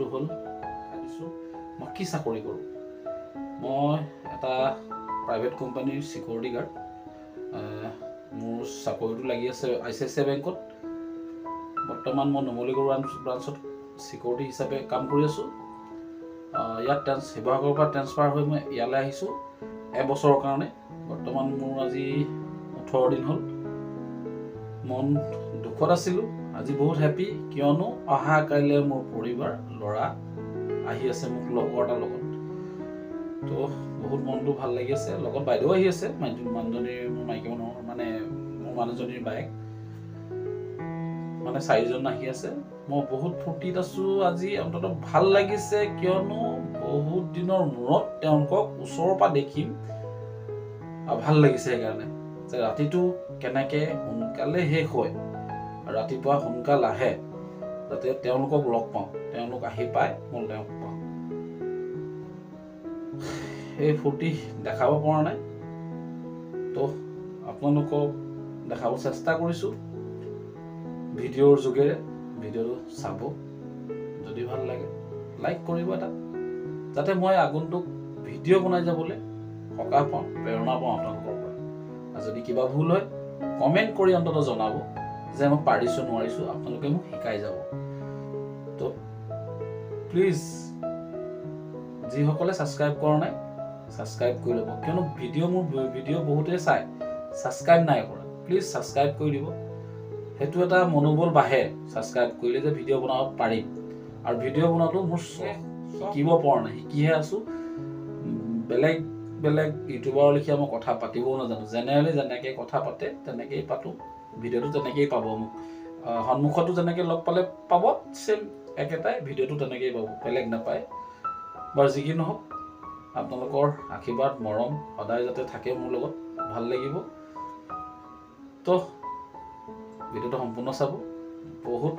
বস্তুটো হ'ল দিছোঁ মই কি চাকৰি কৰোঁ? মই এটা প্ৰাইভেট কোম্পানীৰ চিকিউৰিটি গাৰ্ড মোৰ চাকৰিটো লাগি আছে I C I C I বেংকত বৰ্তমান মই নুমলীগড় ব্ৰাঞ্চত চিকিউৰিটি হিচাপে কাম কৰি আছোঁ। ইয়াত ট্ৰেন্স শিৱসাগৰৰ পৰা ট্ৰেন্সফাৰ হৈ মই ইয়ালৈ আহিছোঁ এবছৰৰ কাৰণে। বৰ্তমান মোৰ আজি ওঠৰ দিন হ'ল। মন দুখত আছিলোঁ। আজি বহুত হেপী কিয়নো অহা কাইলৈ মোৰ পৰিবাৰ ল'ৰা আহি আছে মোক লগৰ এটাৰ লগত। তো বহুত মনটো ভাল লাগি আছে। লগত বাইদেউ আহি আছে মানুহজনীৰ মোৰ মাইকী মানুহৰ মানে মোৰ মানুহজনীৰ বায়েক। মানে চাৰিজন আহি আছে। মই বহুত ফূৰ্তিত আছোঁ। আজি অন্ততঃ ভাল লাগিছে কিয়নো বহুত দিনৰ মূৰত তেওঁলোকক ওচৰৰ পৰা দেখিম। ভাল লাগিছে সেইকাৰণে। যে ৰাতিটো কেনেকৈ সোনকালে শেষ হয়। ৰাতিপুৱা সোনকাল আহে যাতে তেওঁলোকক লগ পাওঁ। তেওঁলোক আহি পায় মই তেওঁক পাওঁ। এই ফূৰ্তি দেখাব পৰা নাই। তো আপোনালোকক দেখাব চেষ্টা কৰিছোঁ। ভিডিঅ'ৰ যোগেৰে ভিডিঅ'টো চাব। যদি ভাল লাগে লাইক কৰিব এটা। যাতে মই আগন্তুক ভিডিঅ' বনাই যাবলৈ সকাহ পাওঁ প্ৰেৰণা পাওঁ আপোনালোকৰ পৰা। আৰু যদি কিবা ভুল হয় কমেণ্ট কৰি অন্ততঃ জনাব। যে মই পাৰিছোঁ নোৱাৰিছোঁ আপোনালোকে মোক শিকাই যাব। তো প্লিজ যিসকলে ছাবস্ক্ৰাইব কৰা নাই ছাবস্ক্ৰাইব কৰি ল'ব। কিয়নো ভিডিঅ' মোৰ ভিডিঅ' বহুতে চাই ছাবস্ক্ৰাইব নাই কৰা। প্লিজ ছাবস্ক্ৰাইব কৰি দিব। সেইটো এটা মনোবল বাঢ়ে ছাবস্ক্ৰাইব কৰিলে যে ভিডিঅ' বনাব পাৰিম। আৰু ভিডিঅ' বনোৱাটো মোৰ শিকিব পৰা নাই। শিকিহে আছোঁ। বেলেগ বেলেগ ইউটিউবাৰৰ লেখীয়া মই কথা পাতিবও নাজানো। জেনেৰেলি যেনেকৈ কথা পাতে তেনেকেই পাতোঁ। ভিডিঅ'টো তেনেকেই পাব মোক। সন্মুখতো যেনেকৈ লগ পালে পাব চেম একেটাই ভিডিঅ'টো তেনেকেই পাব বেলেগ নাপায়। বাৰু যি কি নহওক আপোনালোকৰ আশীৰ্বাদ মৰম সদায় যাতে থাকে মোৰ লগত ভাল লাগিব। তো ভিডিঅ'টো সম্পূৰ্ণ চাব। বহুত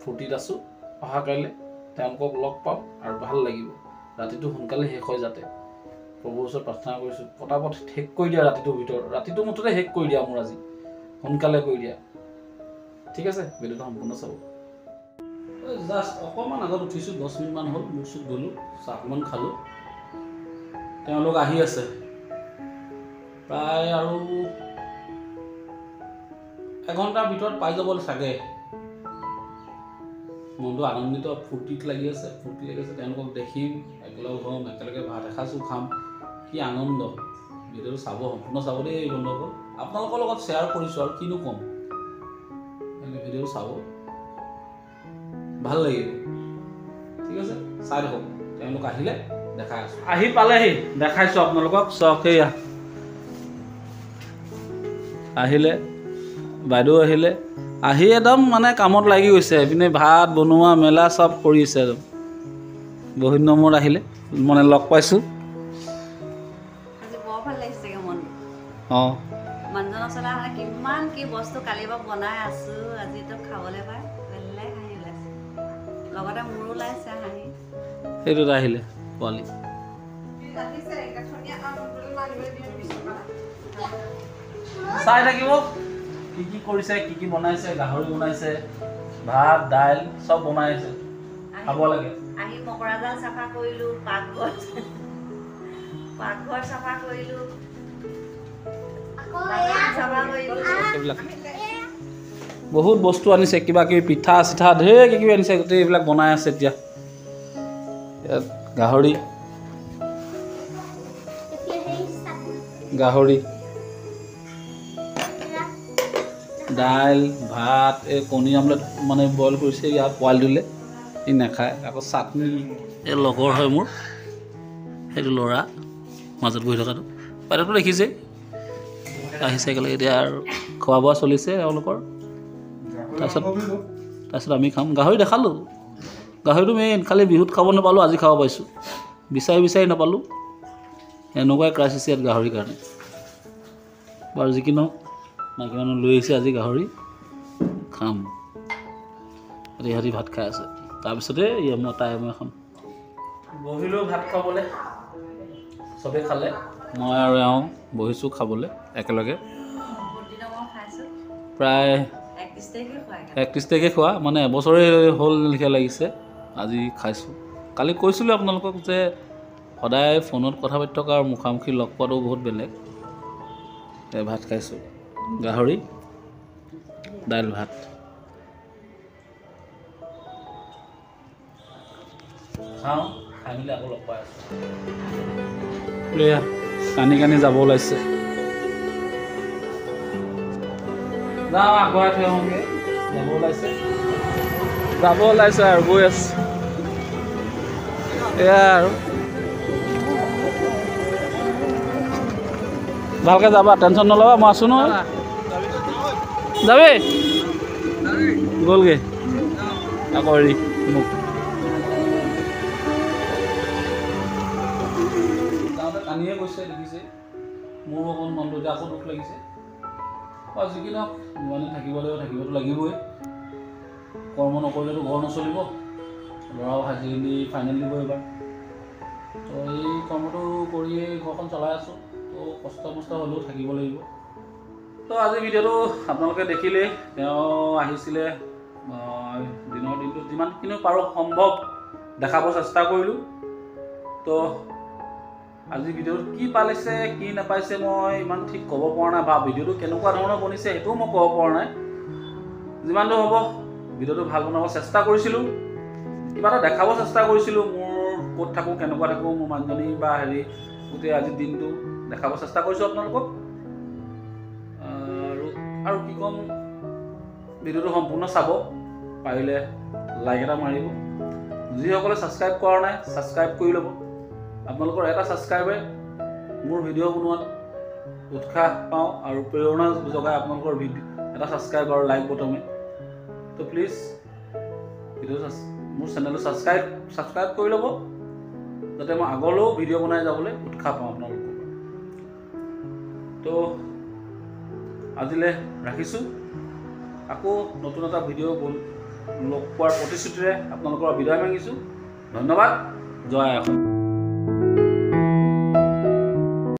ফূৰ্তিত আছোঁ। অহা কাইলৈ তেওঁলোকক লগ পাম আৰু ভাল লাগিব। ৰাতিটো সোনকালে শেষ হয় যাতে। প্ৰভুৰ ওচৰত প্ৰাৰ্থনা কৰিছোঁ। পটাপট শেষ কৰি দিয়া ৰাতিটোৰ ভিতৰত। ৰাতিটো মুঠতে শেষ কৰি দিয়া মোৰ আজি। সোনকালে কৰি দিয়া। ঠিক আছে ভিডিঅ'টো সম্পূৰ্ণ চাব। জাষ্ট অকণমান আগত উঠিছোঁ দহ মিনিটমান হ'ল মোৰ চুট গ'লোঁ চাহ অকণমান খালোঁ। তেওঁলোক আহি আছে। প্ৰায় আৰু এঘণ্টাৰ ভিতৰত পাই যাব চাগে। মনটো আনন্দিত ফূৰ্তিত লাগি আছে ফূৰ্তি লাগি আছে। তেওঁলোকক দেখিম একেলগ হ'ম একেলগে ভাত এসাঁজো খাম। কি আনন্দ। ভিডিঅ'টো চাব সম্পূৰ্ণ চাব দেই বন্ধুসকল। আপোনালোকৰ লগত শ্বেয়াৰ কৰিছোঁ আৰু কিনো ক'ম। ভিডিঅ'টো চাব। ভাল লাগিব। ঠিক আছে? চাই থাকক। তেওঁলোক আহিলে দেখাই আছোঁ। আহি পালেহি। দেখাইছোঁ আপোনালোকক। চাওক সেয়া আহিলে। বাইদেউ আহিলে। আহি একদম মানে কামত লাগি গৈছে। এইপিনে ভাত বনোৱা মেলা চব কৰিছে একদম। বহুত দিনৰ মূৰত আহিলে। মানে লগ পাইছোঁ। আজি বৰ ভাল লাগিছে মনটো। অঁ। মানুহজনৰ ওচৰলৈ মানে কিমান কি বস্তু কালিৰ পৰা বনাই আছোঁ আজিতো খাবলৈ পাই বেলেগ হাঁহি ওলাইছে। লগতে মোৰো ওলাইছে হাঁহি। সেইটোত আহিলে পোৱালি। চাই থাকিব কি কি কৰিছে কি কি বনাইছে গাহৰি বনাইছে ভাত দাইল চব বনাইছে খাব লাগে। আহি মকৰা জাল চাফা কৰিলোঁ পাকঘৰ পাকঘৰ চাফা কৰিলোঁ। বহুত বস্তু আনিছে কিবা কিবি পিঠা চিঠা ঢেৰ কিবা আনিছে গোটেই এইবিলাক বনাই আছে এতিয়া। ইয়াত গাহৰি। গাহৰি। দাইল ভাত এই কণী আমলেট মানে বইল কৰিছে ইয়াত পোৱালিটোলে সি নাখায় আকৌ চাটনি। এই লগৰ হয় মোৰ সেইটো ল'ৰা মাজত বহি থকাটো। বাইদেউটো দেখিছেই। আহিছে একেলগে এতিয়া আৰু খোৱা বোৱা চলিছে তেওঁলোকৰ। তাৰপিছত তাৰপিছত আমি খাম। গাহৰি দেখালোঁ গাহৰিটো মেইন খালি বিহুত খাব নাপালোঁ আজি খাব পাইছোঁ। বিচাৰি বিচাৰি নাপালোঁ। এনেকুৱাই ক্ৰাইচিছ ইয়াত গাহৰিৰ কাৰণে। বাৰু যি কি নহওক মাইকী মানুহ লৈ আহিছে আজি গাহৰি। খাম। ইহঁতি ভাত খাই আছে। তাৰপিছতে মই তাই মই খাম বহিলোঁ ভাত খাবলৈ। চবেই খালে। মই আৰু এওঁ বহিছোঁ খাবলৈ একেলগে। প্ৰায় একত্ৰিছ তাৰিখে খোৱা মানে এবছৰে হ'ল লেখীয়া লাগিছে আজি খাইছোঁ। কালি কৈছিলোঁ আপোনালোকক যে সদায় ফোনত কথা পাতি থকা আৰু মুখামুখি লগ পোৱাটো বহুত বেলেগ। ভাত খাইছোঁ। গাহৰি দাইল ভাত। খাওঁ খাই মেলি আকৌ লগ পাই আছোঁ। কানি কানি যাব ওলাইছে। যাব ওলাইছে। আৰু গৈ আছে। এয়া আৰু। ভালকৈ যাবা টেনশ্যন নল'বা মই আছোঁ নহয়। যাবি? গ'লগৈ। হেৰি মোক। গৈছে দেখিছে মোৰো অকণ মনটো এতিয়া আকৌ দুখ লাগিছে। আৰু যি কি নহওক যিমানে থাকিব লাগিব থাকিবতো লাগিবই। কৰ্ম নকৰিলেতো ঘৰ নচলিব। ল'ৰাও হাই ছেকেণ্ডেৰী ফাইনেল দিব এইবাৰ। তো এই কৰ্মটো কৰিয়েই ঘৰখন চলাই আছোঁ। তো কষ্ট মষ্ট হ'লেও থাকিব লাগিব। তো আজি ভিডিঅ'টো আপোনালোকে দেখিলেই তেওঁ আহিছিলে আহ, দিনৰ দিনটোত যিমানখিনি পাৰোঁ সম্ভৱ দেখাব চেষ্টা কৰিলোঁ। তো আজি ভিডিঅ'টোত কি পালিছে কি নাপাইছে মই ইমান ঠিক ক'ব পৰা নাই বা ভিডিঅ'টো কেনেকুৱা ধৰণৰ বনিছে সেইটোও মই ক'ব পৰা নাই। যিমান দূৰ হ'ব ভিডিঅ'টো ভাল বনাব চেষ্টা কৰিছিলোঁ কিবা এটা দেখাব চেষ্টা কৰিছিলোঁ মোৰ ক'ত থাকোঁ কেনেকুৱা থাকোঁ মোৰ মানুহজনী বা হেৰি গোটেই আজিৰ দিনটো দেখাব চেষ্টা কৰিছোঁ আপোনালোকক। আৰু আৰু কি ক'ম ভিডিঅ'টো সম্পূৰ্ণ চাব পাৰিলে লাইক এটা মাৰিব। যিসকলে ছাবস্ক্ৰাইব কৰা নাই ছাবস্ক্ৰাইব কৰি ল'ব। আপোনালোকৰ এটা ছাবস্ক্ৰাইবে মোৰ ভিডিঅ' বনোৱাত উৎসাহ পাওঁ আৰু প্ৰেৰণা জগাই আপোনালোকৰ ভিডিঅ' এটা ছাবস্ক্ৰাইব আৰু লাইক বটমে তো প্লিজ ভিডিঅ' মোৰ চেনেলটো ছাবস্ক্ৰাইব ছাবস্ক্ৰাইব কৰি ল'ব যাতে মই আগলৈও ভিডিঅ' বনাই যাবলৈ উৎসাহ পাওঁ আপোনালোকৰ তো আজিলৈ ৰাখিছোঁ। আকৌ নতুন এটা ভিডিঅ' লগ পোৱাৰ প্ৰতিশ্ৰুতিৰে আপোনালোকৰ বিদায় মাগিছোঁ। ধন্যবাদ। জয় অসম